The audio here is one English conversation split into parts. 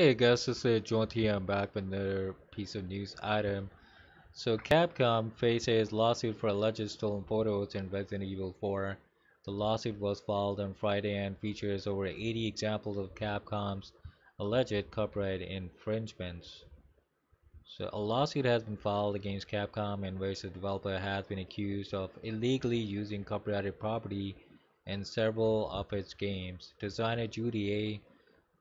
Hey guys, this is Jaunty. I'm back with another piece of news item. So Capcom faces lawsuit for alleged stolen photos in Resident Evil 4. The lawsuit was filed on Friday and features over 80 examples of Capcom's alleged copyright infringements. So a lawsuit has been filed against Capcom in which the developer has been accused of illegally using copyrighted property in several of its games. Designer Judy A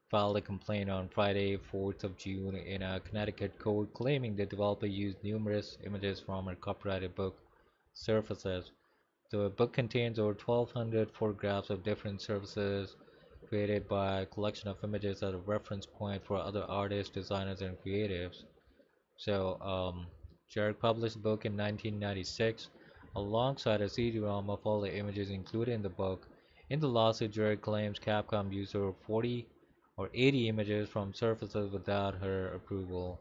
filed a complaint on Friday, 4th of June in a Connecticut court claiming the developer used numerous images from her copyrighted book, Surfaces. The book contains over 1200 photographs of different surfaces created by a collection of images as a reference point for other artists, designers, and creatives. So, um, Juracek published the book in 1996 alongside a CD-ROM of all the images included in the book. In the lawsuit, Juracek claims Capcom used over 40 or 80 images from surfaces without her approval.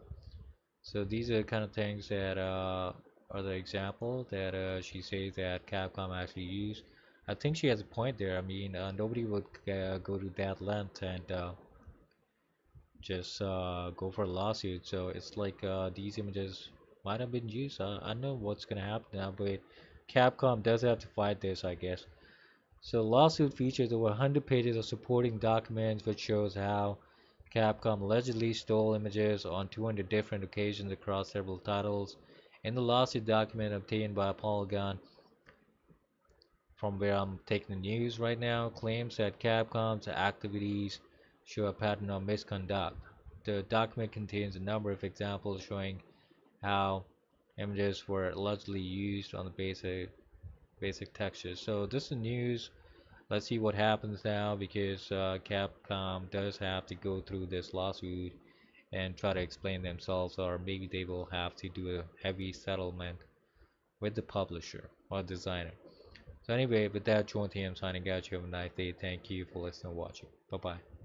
So these are the kind of things that uh, are the example that uh, she says that Capcom actually used. I think she has a point there. I mean, uh, nobody would uh, go to that length and uh, just uh, go for a lawsuit. So it's like these images might have been used. I don't know what's gonna happen now, but Capcom does have to fight this, I guess. So the lawsuit features over 100 pages of supporting documents which shows how Capcom allegedly stole images on 200 different occasions across several titles. In the lawsuit document obtained by Polygon, from where I'm taking the news right now, claims that Capcom's activities show a pattern of misconduct. The document contains a number of examples showing how images were allegedly used on the basic basic textures. So this is news. Let's see what happens now because uh, Capcom does have to go through this lawsuit and try to explain themselves or maybe they will have to do a heavy settlement with the publisher or designer. So anyway, with that, Jaunty. I'm signing out. You have a nice day. Thank you for listening and watching. Bye-bye.